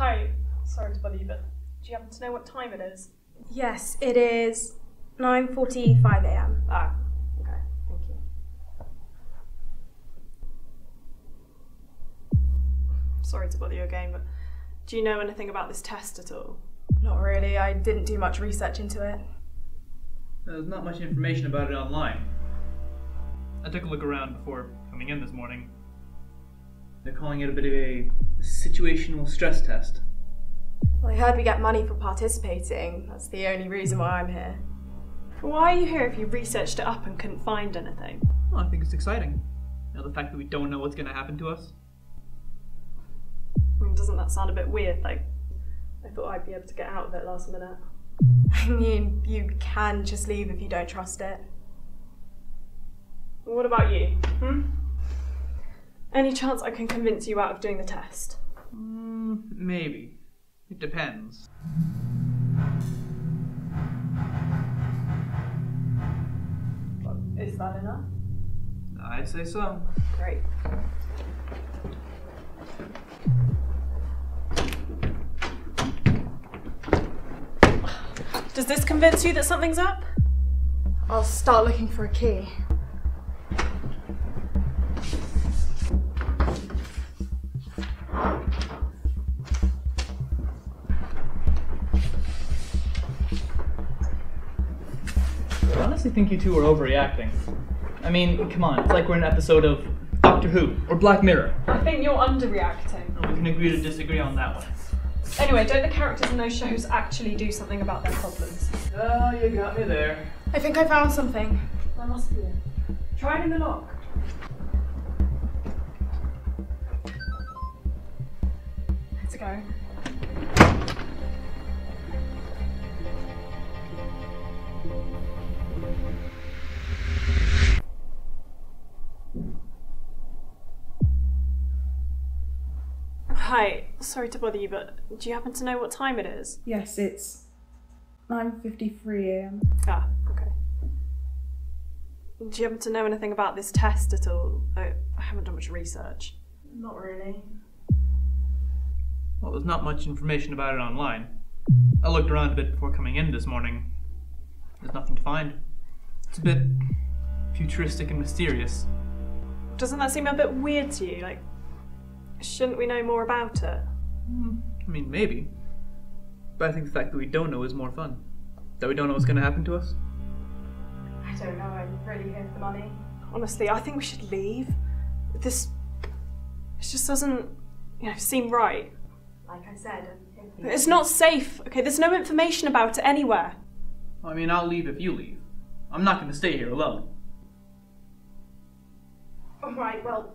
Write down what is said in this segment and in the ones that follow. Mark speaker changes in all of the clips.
Speaker 1: Hi, sorry to bother you, but do you happen to know what time it is?
Speaker 2: Yes, it is 9:45 a.m.
Speaker 1: Ah, okay, thank you. Sorry to bother you again, but do you know anything about this test at all?
Speaker 2: Not really. I didn't do much research into it.
Speaker 3: There's not much information about it online. I took a look around before coming in this morning. They're calling it a bit of a situational stress test.
Speaker 2: Well, I heard we get money for participating. That's the only reason why I'm here.
Speaker 1: Why are you here if you researched it up and couldn't find anything?
Speaker 3: Well, I think it's exciting. You know, the fact that we don't know what's going to happen to us.
Speaker 1: I mean, doesn't that sound a bit weird? Like, I thought I'd be able to get out of it last minute.
Speaker 2: I mean, you can just leave if you don't trust it.
Speaker 1: What about you? Hmm? Any chance I can convince you out of doing the test?
Speaker 3: Mm, maybe. It depends.
Speaker 1: Is that enough?
Speaker 3: I'd say so.
Speaker 1: Great. Does this convince you that something's up?
Speaker 2: I'll start looking for a key.
Speaker 3: I honestly think you two are overreacting. I mean, come on, it's like we're in an episode of Doctor Who or Black Mirror.
Speaker 1: I think you're underreacting.
Speaker 3: And we can agree to disagree on that one.
Speaker 1: Anyway, don't the characters in those shows actually do something about their problems?
Speaker 3: Oh, you got me there.
Speaker 2: I think I found something.
Speaker 1: There must be it. Try it in the lock.
Speaker 2: Let's go.
Speaker 1: Hi, sorry to bother you, but do you happen to know what time it is?
Speaker 4: Yes, it's 9:53 a.m.
Speaker 1: Ah, okay. Do you happen to know anything about this test at all? I, I haven't done much research.
Speaker 2: Not really.
Speaker 3: Well, there's not much information about it online. I looked around a bit before coming in this morning. There's nothing to find. It's a bit futuristic and mysterious.
Speaker 1: Doesn't that seem a bit weird to you? Like, shouldn't we know more about it?
Speaker 3: Hmm, I mean, maybe. But I think the fact that we don't know is more fun. That we don't know what's going to happen to us.
Speaker 2: I don't know. I'm really here for the money.
Speaker 1: Honestly, I think we should leave. This, this just doesn't, you know, seem right.
Speaker 2: Like I said, I'm here
Speaker 1: It's not safe. Okay, there's no information about it anywhere.
Speaker 3: I mean, I'll leave if you leave. I'm not going to stay here alone.
Speaker 2: All right. Well,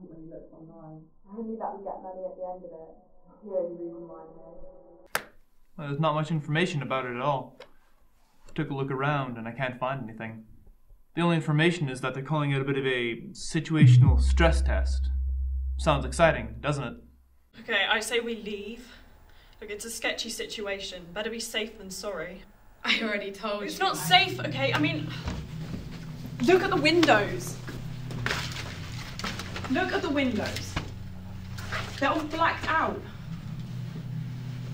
Speaker 2: I
Speaker 5: knew that we'd get money at the end of it. That's the only reason why I'm here.
Speaker 3: Well, there's not much information about it at all. I Took a look around and I can't find anything. The only information is that they're calling it a bit of a situational stress test. Sounds exciting, doesn't it?
Speaker 1: Okay, I say we leave. Look, it's a sketchy situation. Better be safe than sorry.
Speaker 4: I already told you
Speaker 1: It's not safe, okay? I mean, look at the windows. Look at the windows. They're all blacked out.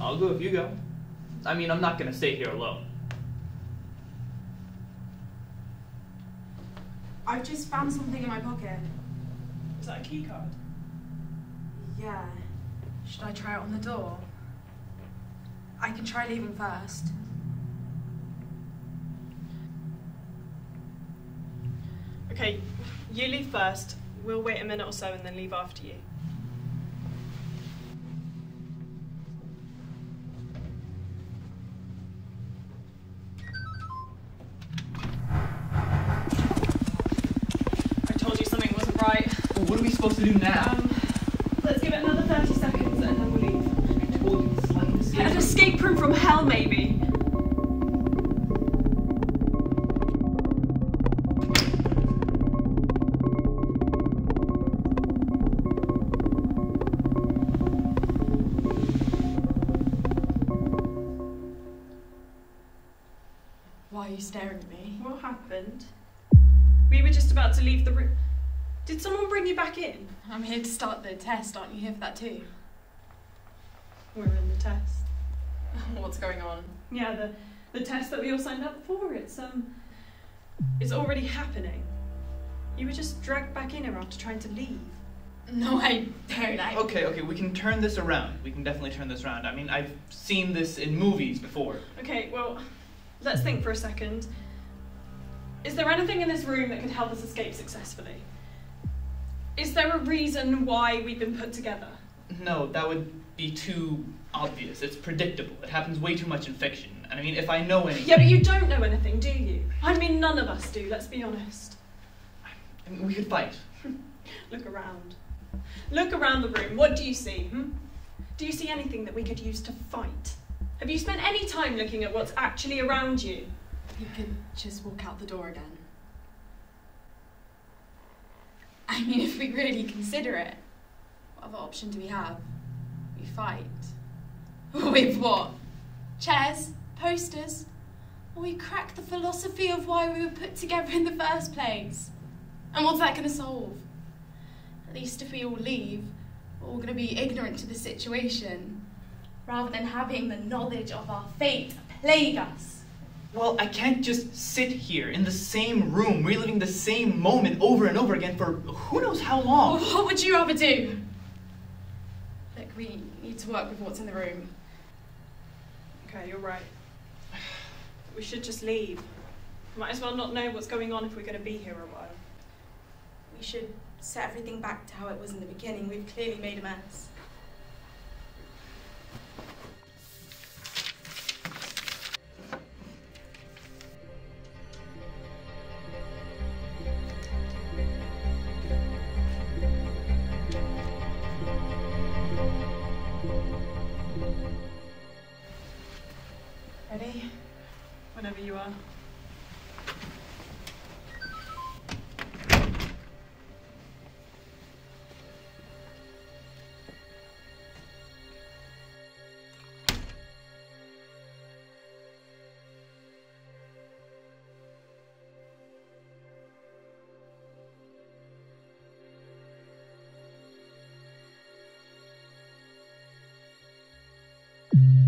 Speaker 3: I'll go if you go. I mean, I'm not gonna stay here alone.
Speaker 2: I've just found something in my pocket.
Speaker 1: Is that a key card?
Speaker 2: Yeah. Should I try it on the door? I can try leaving first.
Speaker 1: Okay, you leave first. We'll wait a minute or so and then leave after you. I told you something wasn't right.
Speaker 3: Well, what are we supposed to do now?
Speaker 1: Um, let's give it another 30 seconds and then we'll leave.
Speaker 3: told you is like an escape
Speaker 1: An escape room from hell, maybe.
Speaker 2: Staring at me?
Speaker 1: What happened? We were just about to leave the room. Did someone bring you back in?
Speaker 2: I'm here to start the test. Aren't you here for that too?
Speaker 1: We're in the test.
Speaker 2: What's going on?
Speaker 1: Yeah, the the test that we all signed up for. It's um, it's already happening. You were just dragged back in here after trying to leave.
Speaker 2: No, I don't. I...
Speaker 3: Okay, okay, we can turn this around. We can definitely turn this around. I mean, I've seen this in movies before.
Speaker 1: Okay, well, let's think for a second. Is there anything in this room that could help us escape successfully? Is there a reason why we've been put together?
Speaker 3: No, that would be too obvious. It's predictable. It happens way too much in fiction. And I mean, if I know anything,
Speaker 1: Yeah, but you don't know anything, do you? I mean, none of us do, let's be honest.
Speaker 3: I mean, we could fight.
Speaker 1: Look around. Look around the room. What do you see? Hmm? Do you see anything that we could use to fight? Have you spent any time looking at what's actually around you?
Speaker 2: You could just walk out the door again. I mean, if we really consider it, what other option do we have? We fight. With what? Chairs? Posters? Or we crack the philosophy of why we were put together in the first place? And what's that going to solve? At least if we all leave, we're all going to be ignorant to the situation, rather than having the knowledge of our fate plague us.
Speaker 3: Well, I can't just sit here in the same room, reliving the same moment over and over again for who knows how
Speaker 2: Well,
Speaker 3: long.
Speaker 2: what would you rather do? Look, we need to work with what's in the room.
Speaker 1: Okay, you're right. We should just leave. Might as well not know what's going on if we're going to be here a while.
Speaker 4: We should set everything back to how it was in the beginning. We've clearly made a mess.
Speaker 1: 次はうん。